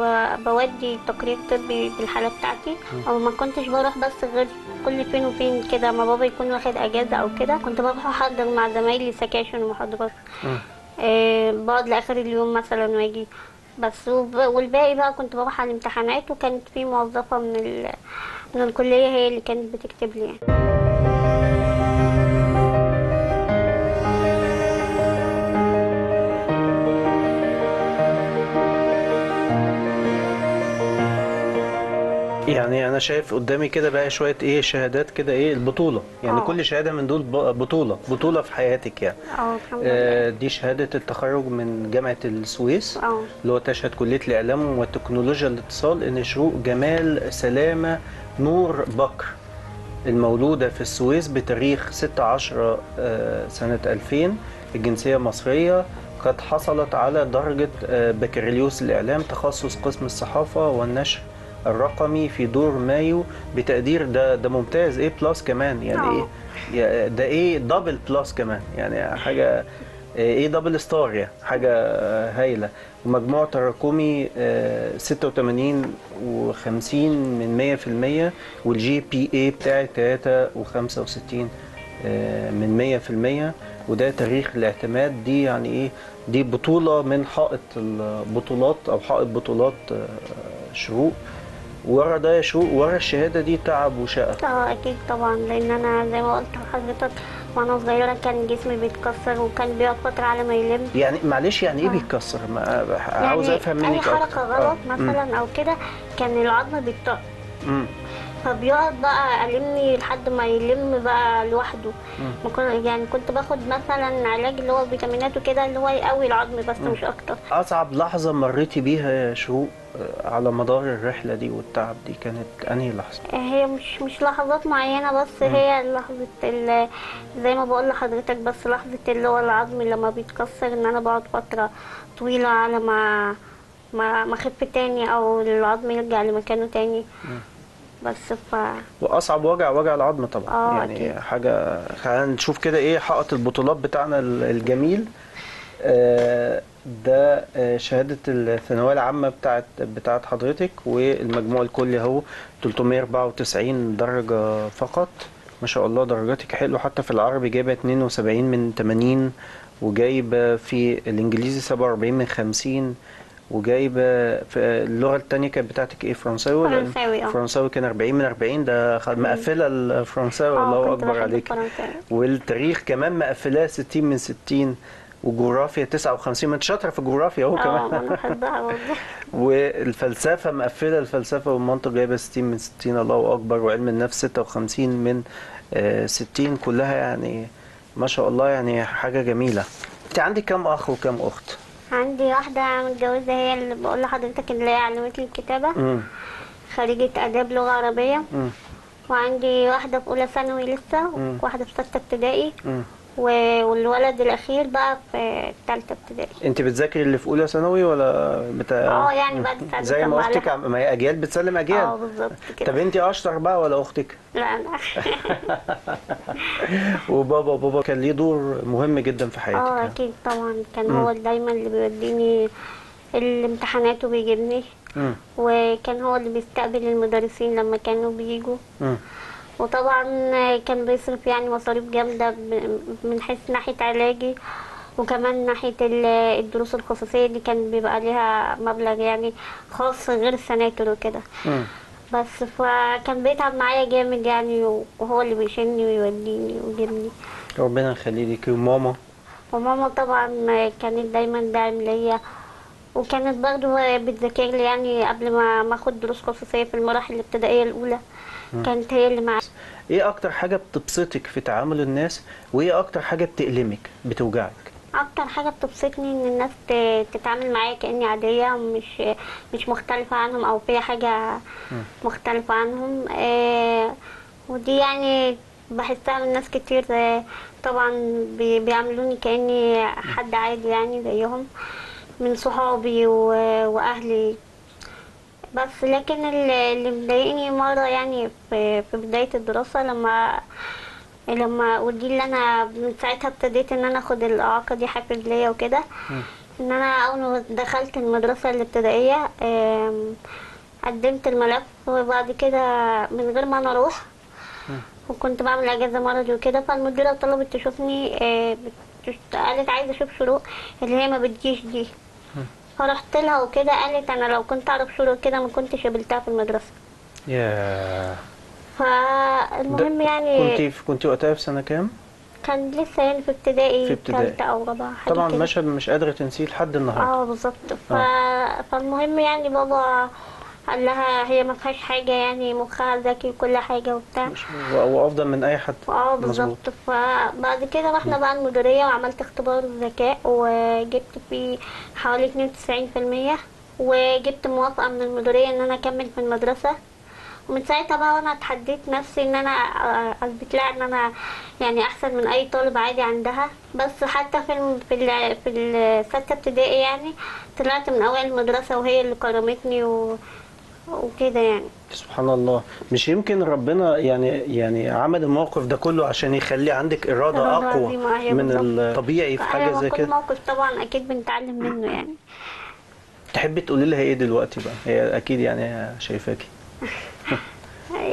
[SPEAKER 11] بودي تقرير طبي بالحالة بتاعتي. أو ما كنتش بروح بس غير كل فين وفين كده. ما بابا يكون واخد أجازة أو كده. كنت بروح أحضر مع زمايلي سكاشن ومحاضرات آه بقعد لآخر اليوم مثلا واجي. بس والباقي بقى كنت بروح على الامتحانات. وكانت في موظفة من. من الكلية هي اللي كانت بتكتب لي يعني.
[SPEAKER 1] يعني أنا شايف قدامي كده بقى شوية إيه شهادات كده إيه البطولة. يعني
[SPEAKER 11] آه.
[SPEAKER 1] كل شهادة من دول بطولة بطولة في حياتك يعني.
[SPEAKER 11] آه
[SPEAKER 1] آه، دي شهادة التخرج من جامعة السويس
[SPEAKER 11] آه.
[SPEAKER 1] اللي هو تشهد كلية الإعلام وتكنولوجيا الاتصال إن شروق جمال سلامة نور بكر المولودة في السويس بتاريخ 16 آه، سنة 2000 الجنسية مصرية قد حصلت على درجة آه، بكالوريوس الإعلام تخصص قسم الصحافة والنشر الرقمي في دور مايو بتقدير ده ده ممتاز. A plus كمان يعني
[SPEAKER 11] آه.
[SPEAKER 1] إيه؟ ده A double plus كمان يعني حاجة A double star يعني حاجة آه، هايلة. ومجموع تراكمي آه، 86 و50 من 100% والجي بي اي بتاعي 3 و65 من 100% وده تاريخ الاعتماد. دي يعني إيه؟ دي بطولة من حائط البطولات أو حائط بطولات آه، شروق. ورا ده شروق ورا الشهادة دي تعب وشقة.
[SPEAKER 11] آه أكيد طبعا لأن أنا زي ما قلت لحضرتك وأنا صغيرة كان جسمي بيتكسر وكان بيقعد فتره على ما يلم.
[SPEAKER 1] يعني معلش يعني إيه
[SPEAKER 11] آه.
[SPEAKER 1] بيتكسر؟ ما عاوز أفهم
[SPEAKER 11] أي
[SPEAKER 1] منك
[SPEAKER 11] حركة
[SPEAKER 1] أكتر.
[SPEAKER 11] غلط
[SPEAKER 1] آه.
[SPEAKER 11] مثلا أو كده كان العظم بيتطق.
[SPEAKER 1] مم.
[SPEAKER 11] فبيقعد بقى ألمني لحد ما يلم بقى لوحده. يعني كنت باخد مثلا علاج اللي هو فيتامينات وكده اللي هو يقوي العظم بس مش أكتر.
[SPEAKER 1] أصعب لحظة مريتي بيها يا شروق على مدار الرحلة دي والتعب دي كانت أنهي لحظة؟
[SPEAKER 11] هي مش مش لحظات معينة بس هي لحظة ال- زي ما بقول لحضرتك بس لحظة اللي هو العظم لما بيتكسر إن أنا بقعد فترة طويلة على ما ما ما أخف تاني أو العظم يرجع لمكانه تاني. بس ف
[SPEAKER 1] وأصعب وجع وجع العظم طبعا.
[SPEAKER 11] آه،
[SPEAKER 1] يعني
[SPEAKER 11] أكيد.
[SPEAKER 1] حاجة خلينا نشوف كده إيه حائط البطولات بتاعنا ال- الجميل. آه، ده آه، شهادة الثانوية العامة بتاعت بتاعت حضرتك والمجموع الكلي أهو 394 درجة فقط. ما شاء الله درجاتك حلوة حتى في العربي جايبة 72 من 80 وجايبة في الإنجليزي 47 من 50 وجايبة في اللغة التانية كانت بتاعتك إيه؟ فرنساوي ولا
[SPEAKER 11] فرنساوي، آه.
[SPEAKER 1] فرنساوي كان 40 من 40 ده مقفلة الفرنساوي
[SPEAKER 11] آه
[SPEAKER 1] الله
[SPEAKER 11] بحب
[SPEAKER 1] عليك. والتاريخ كمان مقفلاه 60 من 60 وجغرافيا 59 ما انت شاطرة في الجغرافيا اهو
[SPEAKER 11] آه
[SPEAKER 1] كمان
[SPEAKER 11] بحبها برضه.
[SPEAKER 1] والفلسفة مقفلة الفلسفة والمنطق جايبة 60 من 60 الله أكبر وعلم النفس 56 من آه، 60 كلها يعني ما شاء الله يعني حاجة جميلة. انت عندك كام أخ وكام أخت؟
[SPEAKER 11] عندي واحدة متجوزة هي اللي بقول لحضرتك اللي هي علمتني الكتابة.
[SPEAKER 1] امم
[SPEAKER 11] خريجة آداب لغة عربية.
[SPEAKER 1] امم
[SPEAKER 11] وعندي واحدة في أولى ثانوي لسه
[SPEAKER 1] مم.
[SPEAKER 11] وواحدة في ستة ابتدائي. والولد الأخير بقى في تالتة ابتدائي
[SPEAKER 1] انت بتذاكري اللي في أولى ثانوي ولا بتاع
[SPEAKER 11] آه يعني سنة
[SPEAKER 1] زي ما. أختك عم- ما هي أجيال بتسلم
[SPEAKER 11] آه
[SPEAKER 1] اجيال
[SPEAKER 11] بالظبط كده
[SPEAKER 1] طب انت أشطر بقى ولا أختك؟
[SPEAKER 11] لا أنا
[SPEAKER 1] وبابا بابا كان ليه دور مهم جدا في حياتك آه.
[SPEAKER 11] أكيد طبعا كان. هو دايما اللي بيوديني الامتحانات وبيجيبني. وكان هو اللي بيستقبل المدرسين لما كانوا بيجوا. وطبعا كان بيصرف يعني مصاريف جامدة من حيث ناحية علاجي وكمان ناحية ال- الدروس الخصوصية دي كان بيبقى ليها مبلغ يعني خاص غير السناتر وكده. بس فكان بيتعب معايا جامد يعني وهو اللي بيشيلني ويوديني ويجيبني.
[SPEAKER 1] ربنا يخلي لك وماما؟
[SPEAKER 11] وماما طبعا كانت دايما داعم ليا. وكانت برضه بتذاكر لي يعني قبل ما ما أخد دروس خصوصية في المراحل الابتدائية الأولى. كانت هي اللي معايا.
[SPEAKER 1] إيه أكتر حاجة بتبسطك في تعامل الناس؟ وإيه أكتر حاجة بتألمك بتوجعك؟
[SPEAKER 11] أكتر حاجة بتبسطني إن الناس تتعامل معايا كأني عادية مش مش مختلفة عنهم أو فيها حاجة مختلفة عنهم. آه ودي يعني بحسها من ناس كتير آه، طبعا بي- بيعاملوني كأني حد عادي يعني زيهم. من صحابي و- وأهلي. بس لكن اللي مضايقني مرة يعني في, في بداية الدراسة لما لما ودي اللي أنا من ساعتها ابتديت إن أنا آخد الإعاقة دي حافز ليا وكده إن أنا أول ما دخلت المدرسة الابتدائية آم، قدمت الملف وبعد كده من غير ما أنا أروح وكنت بعمل أجازة مرضي وكده فالمديرة طلبت تشوفني آه، قالت عايزة أشوف شروق اللي هي ما بتجيش دي. فرحت لها وكده قالت أنا لو كنت أعرف شروق كده ما كنتش قابلتها في المدرسة
[SPEAKER 1] يا
[SPEAKER 11] فالمهم يعني
[SPEAKER 1] كنت كنت وقتها في سنة كام؟
[SPEAKER 11] كان لسه يعني في ابتدائي
[SPEAKER 1] في ابتدائي.
[SPEAKER 11] أو حاجة
[SPEAKER 1] طبعا
[SPEAKER 11] كده.
[SPEAKER 1] مشهد مش قادرة تنسيه لحد النهارده
[SPEAKER 11] آه بالظبط ف... فالمهم يعني بابا قال لها هي ما فيهاش حاجة يعني مخها ذكي وكل حاجة وبتاع.
[SPEAKER 1] وافضل من أي حد. آه.
[SPEAKER 11] بالظبط. فبعد كده رحنا بقى المديرية وعملت اختبار ذكاء وجبت فيه حوالي 92% وجبت موافقة من المديرية إن أنا أكمل في المدرسة. ومن ساعتها بقى وأنا اتحديت نفسي إن أنا آه، أثبت لها إن أنا يعني أحسن من أي طالب عادي عندها. بس حتى في الم- في ال- في الستة ابتدائي يعني طلعت من اوائل المدرسة وهي اللي كرمتني و... وكده يعني.
[SPEAKER 1] سبحان الله. مش يمكن ربنا يعني يعني عمل الموقف ده كله عشان يخلي عندك أقوى
[SPEAKER 11] عظيمة، أيوة
[SPEAKER 1] من. الطبيعي في حاجة
[SPEAKER 11] أيوة،
[SPEAKER 1] زي كده.
[SPEAKER 11] موقف طبعا أكيد بنتعلم منه يعني.
[SPEAKER 1] تحبي تقولي لها إيه دلوقتي بقى؟ هي أكيد يعني شايفاكي.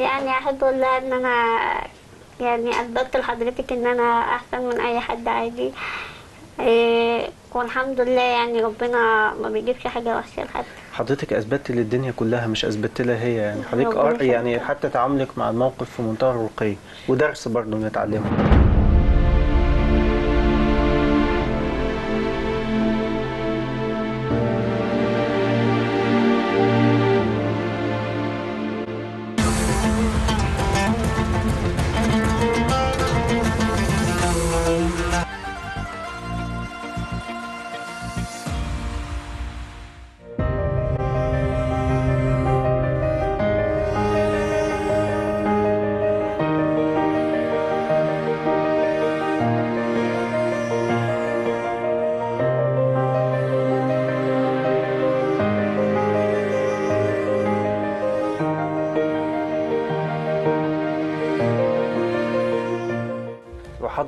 [SPEAKER 11] يعني أحب أقول لها إن أنا يعني اثبتت لحضرتك إن أنا أحسن من أي حد عادي. إيه والحمد لله يعني ربنا ما بيجيبش حاجة وحشة لحد.
[SPEAKER 1] حضرتك أثبتت للدنيا كلها مش أثبتت لها هي يعني. حضرتك أر- يعني. حتى تعاملك مع الموقف في منتهى الرقي. ودرس برضه نتعلمه.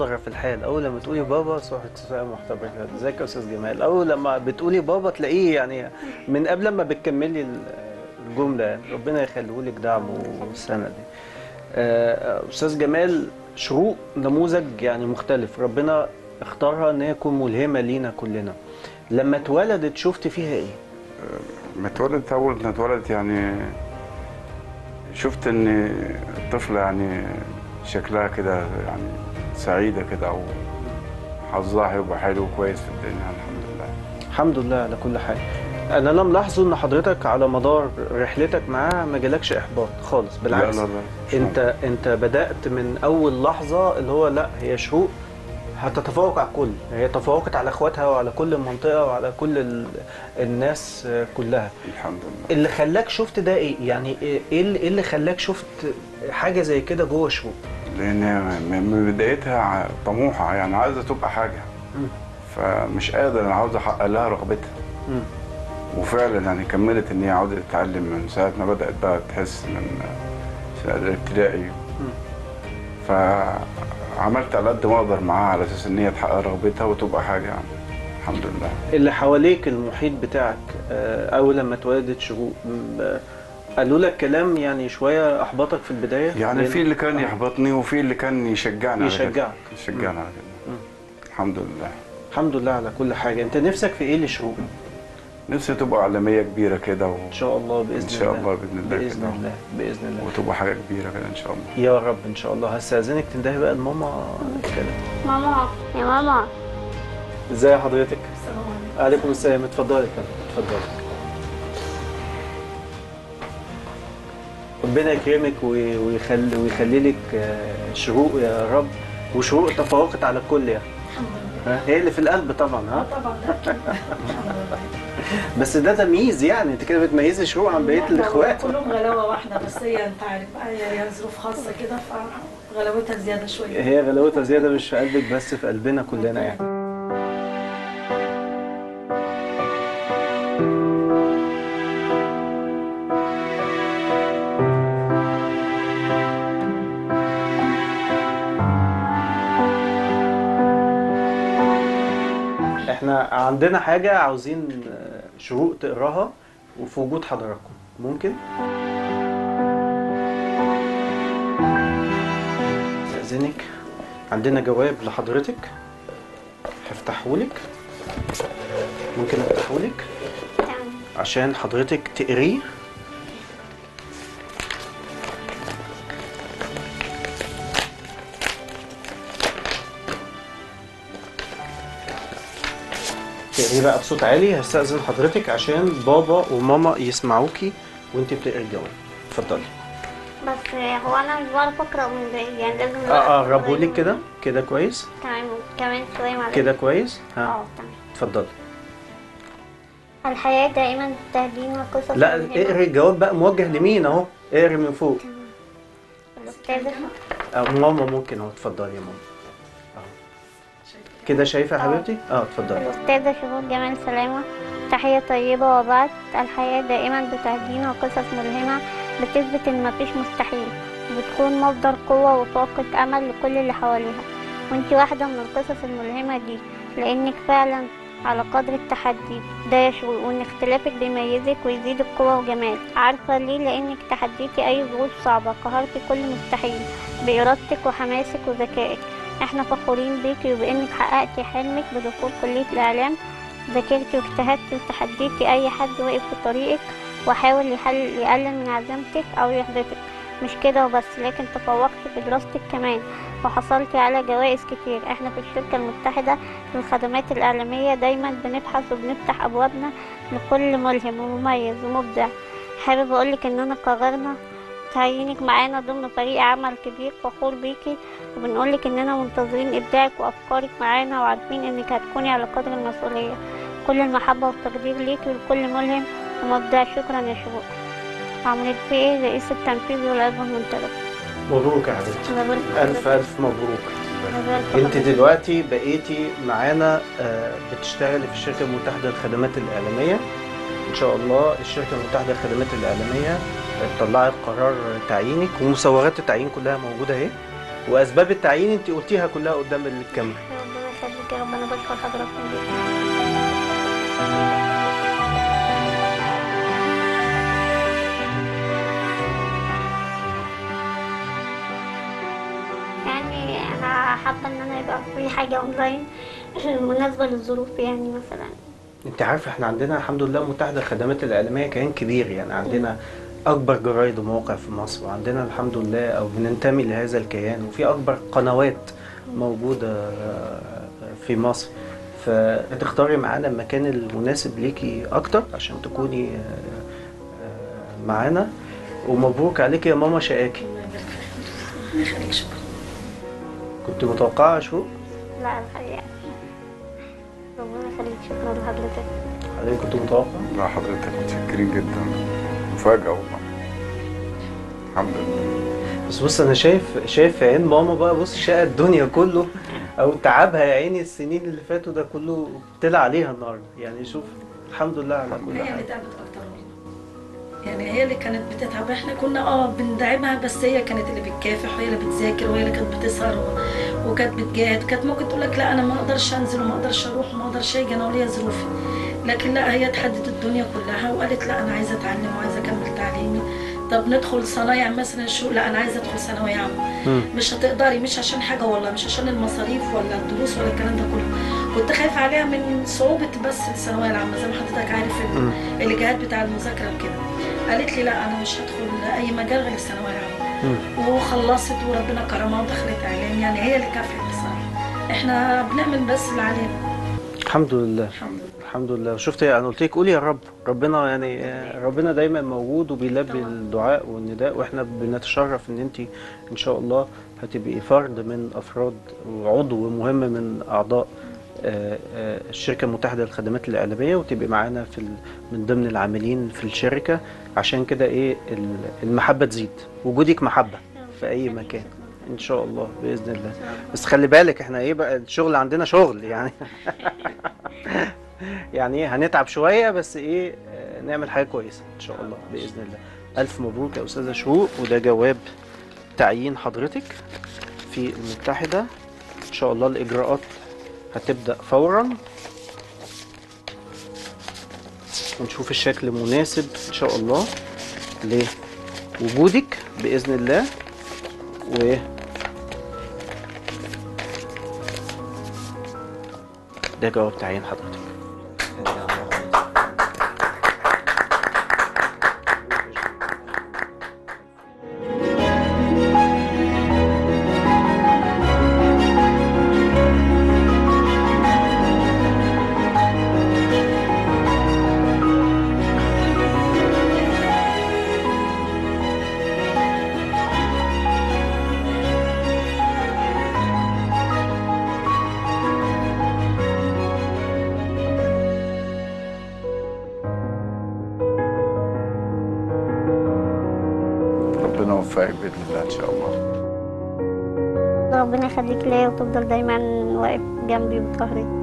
[SPEAKER 1] وحضر في الحال. أول لما تقولي بابا صح سؤال محترم ازيك يا أستاذ جمال؟ أول لما بتقولي بابا تلاقيه يعني من قبل ما بتكملي ال- الجملة يعني ربنا يخليه لك دعم وسند. آه، أستاذ جمال شروق نموذج يعني مختلف. ربنا اختارها إن هي تكون ملهمة لينا كلنا. لما اتولدت شفت فيها إيه؟
[SPEAKER 12] ما اتولدت أول ما اتولدت يعني شفت إن الطفلة يعني شكلها كده يعني سعيدة كده أو حظها هيبقى حلو وكويس في الدنيا الحمد لله.
[SPEAKER 1] الحمد لله على كل حال. أنا أنا ملاحظه إن حضرتك على مدار رحلتك معاه ما جالكش إحباط خالص بالعكس.
[SPEAKER 12] لا لا لا
[SPEAKER 1] أنت أنت بدأت من أول لحظة اللي هو لأ هي شروق هتتفوق على الكل. هي تفوقت على أخواتها وعلى كل المنطقة وعلى كل ال... الناس كلها.
[SPEAKER 12] الحمد لله.
[SPEAKER 1] اللي خلاك شفت ده إيه؟ يعني إيه اللي, إيه اللي خلاك شفت حاجة زي كده جوه شروق؟
[SPEAKER 12] لأن من بدايتها طموحة يعني عايزة تبقى
[SPEAKER 1] حاجة.
[SPEAKER 12] فمش قادر أنا عاوز أحقق لها رغبتها. وفعلا يعني كملت ان هي عاوزه تتعلم من ساعة ما بدأت بقى تحس من الابتدائي فعملت على قد ما أقدر معاها على أساس إن هي تحقق رغبتها وتبقى حاجة. يعني الحمد لله.
[SPEAKER 1] اللي حواليك المحيط بتاعك آه، أول لما اتولدت شروق آه، قالوا لك كلام يعني شوية أحبطك في البداية؟
[SPEAKER 12] يعني في اللي كان
[SPEAKER 1] آه.
[SPEAKER 12] يحبطني وفي اللي كان يشجعني على كده.
[SPEAKER 1] يشجعك.
[SPEAKER 12] يشجعني على كده. الحمد لله.
[SPEAKER 1] الحمد لله على كل حاجة. أنت نفسك في إيه لشروق
[SPEAKER 12] نفسي تبقى عالمية كبيرة كده و...
[SPEAKER 1] إن شاء الله بإذن
[SPEAKER 12] إن شاء
[SPEAKER 1] الله
[SPEAKER 12] الله بإذن الله
[SPEAKER 1] بإذن
[SPEAKER 12] كده.
[SPEAKER 1] الله بإذن الله.
[SPEAKER 12] وتبقى حاجة كبيرة كده إن شاء الله.
[SPEAKER 1] يا رب إن شاء الله. هستأذنك تندهي بقى لماما كده.
[SPEAKER 11] ماما يا ماما.
[SPEAKER 1] ازي حضرتك؟ عليكم. السلام. اتفضلي كده اتفضلي. ربنا يكرمك وي- ويخلي ويخلي لك آه، شروق يا رب وشروق تفوقت على الكل يعني؟ هي اللي في القلب طبعا ها؟
[SPEAKER 13] طبعا.
[SPEAKER 1] بس ده تمييز يعني. انت كده بتميزي شروق عن بقية الاخوات
[SPEAKER 13] كلهم غلاوة واحدة بس هي انت عارف هي ظروف خاصة كده فغلاوتها زيادة شوية.
[SPEAKER 1] هي غلاوتها زيادة مش في قلبك بس في قلبنا كلنا يعني. عندنا حاجة عاوزين آه، شروق تقراها وفي وجود حضراتكم. ممكن؟ استأذنك عندنا جواب لحضرتك. هفتحهولك ممكن افتحهولك عشان حضرتك تقريه. تقريه بقى بصوت عالي؟ هستأذن حضرتك عشان بابا وماما يسمعوكي وانت بتقري الجواب. اتفضلي.
[SPEAKER 11] بس هو أنا مش بعرف أقرأ من بعيد يعني لازم
[SPEAKER 1] آه اقربهولك كده. كده كويس؟
[SPEAKER 11] تمام. كمان شوية معلش
[SPEAKER 1] كده كويس؟ ها.
[SPEAKER 11] آه تمام.
[SPEAKER 1] اتفضلي.
[SPEAKER 11] الحياة دائما تهدينا قصص
[SPEAKER 1] لا. اقري الجواب بقى موجه لمين أهو؟ اقري من فوق.
[SPEAKER 11] الأستاذة؟
[SPEAKER 1] آه ماما ممكن أهو. اتفضلي يا ماما. كده شايفة يا حبيبتي؟ آه اتفضلي.
[SPEAKER 11] الأستاذة شهور جمال سلامة تحية طيبة وبعد الحياة دائما بتهدينا قصص ملهمة بتثبت إن مفيش مستحيل بتكون مصدر قوة وطاقة أمل لكل اللي حواليها. وأنتي واحدة من القصص الملهمة دي لأنك فعلا على قدر التحدي ده يشوي وإن اختلافك بيميزك ويزيد القوة وجمال عارفة ليه؟ لأنك تحديتي أي ظروف صعبة قهرتي كل مستحيل بإرادتك وحماسك وذكائك. إحنا فخورين بيكي وبإنك حققتي حلمك بدخول كلية الإعلام. ذاكرتي واجتهدتي وتحديتي أي حد وقف في طريقك وحاول يحل يقلل من عزيمتك أو يحبطك مش كده وبس لكن تفوقتي في دراستك كمان وحصلتي على جوائز كتير. إحنا في الشركة المتحدة للخدمات الإعلامية دايما بنبحث وبنفتح أبوابنا لكل ملهم ومميز ومبدع. حابب أقولك إننا قررنا تعيينك معانا ضمن فريق عمل كبير فخور بيكي وبنقولك إننا منتظرين إبداعك وأفكارك معانا وعارفين إنك هتكوني على قدر المسؤولية. كل المحبة والتقدير ليكي ولكل ملهم ومبدع شكرا يا شروق عمرو الفقي رئيس التنفيذي والألبوم المنتدب.
[SPEAKER 1] مبروك يا حبيبتي. ألف ألف مبروك. أنت دلوقتي بقيتي معانا آه، بتشتغلي في الشركة المتحدة للخدمات الإعلامية. إن شاء الله الشركة المتحدة للخدمات الإعلامية طلعت قرار تعيينك ومصورات التعيين كلها موجودة اهي. وأسباب التعيين انت قلتيها كلها قدام الكاميرا.
[SPEAKER 11] ربنا يخليك يا رب أنا بشكر حضرتك يعني أنا حابة إن أنا يبقى في حاجة أونلاين مناسبة للظروف يعني مثلا.
[SPEAKER 1] انت عارفة إحنا عندنا الحمد لله متحده الخدمات الإعلامية كيان كبير يعني عندنا أكبر جرايد ومواقع في مصر. وعندنا الحمد لله أو بننتمي لهذا الكيان وفي أكبر قنوات موجودة آه، في مصر. فتختاري معانا المكان المناسب ليكي أكتر عشان تكوني آه، آه، معانا. ومبروك عليكي يا ماما شقاكي.
[SPEAKER 13] الله يخليك شكرا
[SPEAKER 1] كنت متوقعة شو؟
[SPEAKER 11] لا الحقيقة. ربنا يخليك. شكرا لحضرتك.
[SPEAKER 1] حضرتك كنت متوقع
[SPEAKER 12] لا حضرتك متشكرين جدا. مفاجأة والله الحمد لله.
[SPEAKER 1] بس بص أنا شايف شايف في عين ماما بقى بص شقى الدنيا كله أو تعبها يا عيني السنين اللي فاتوا ده كله طلع عليها النهارده. يعني شوف الحمد لله على كل
[SPEAKER 13] هي
[SPEAKER 1] حال.
[SPEAKER 13] اللي تعبت أكتر يعني هي اللي كانت بتتعب. إحنا كنا آه بندعمها بس هي كانت اللي بتكافح وهي اللي بتذاكر وهي اللي كانت بتسهر وكانت بتجاهد. كانت ممكن تقول لك لا أنا ما أقدرش أنزل وما أقدرش أروح وما أقدرش أجي أنا وليا ظروفي. لكن لا هي تحدت الدنيا كلها وقالت لا أنا عايزة أتعلم وعايزة طب ندخل صنايع مثلا شو؟ لا أنا عايزة أدخل ثانوية عامة. مش هتقدري مش عشان حاجة والله مش عشان المصاريف ولا الدروس ولا الكلام ده كله. كنت خايفة عليها من صعوبة بس الثانوية العامة زي ما حضرتك عارف ال- الإجهاد بتاع المذاكرة وكده. قالت لي لا أنا مش هدخل أي مجال غير الثانوية العامة. وخلصت وربنا كرمها ودخلت إعلام. يعني هي اللي كافحت بصراحه إحنا بنعمل بس اللي علينا
[SPEAKER 1] الحمد لله.
[SPEAKER 13] الحمد لله.
[SPEAKER 1] الحمد لله. شفت أنا قلت لك قولي يا رب. ربنا يعني آه، ربنا دايما موجود وبيلبي الدعاء والنداء وإحنا بنتشرف إن انت إن شاء الله هتبقي فرد من أفراد وعضو مهم من أعضاء آه، آه، الشركة المتحدة للخدمات الإعلامية وتبقي معانا في من ضمن العاملين في الشركة. عشان كده إيه ال- المحبة تزيد. وجودك محبة في أي مكان. إن شاء الله بإذن الله. بس خلي بالك إحنا إيه بقى؟ الشغل عندنا شغل يعني. يعني إيه هنتعب شوية بس إيه آه، نعمل حاجة كويسة إن شاء الله بإذن الله. ألف مبروك يا أستاذة شروق وده جواب تعيين حضرتك في المتحدة. إن شاء الله الإجراءات هتبدأ فورا. ونشوف الشكل مناسب إن شاء الله لوجودك بإذن الله. و ده جواب تعيين حضرتك.
[SPEAKER 11] يخليك ليا وتفضل دايما واقف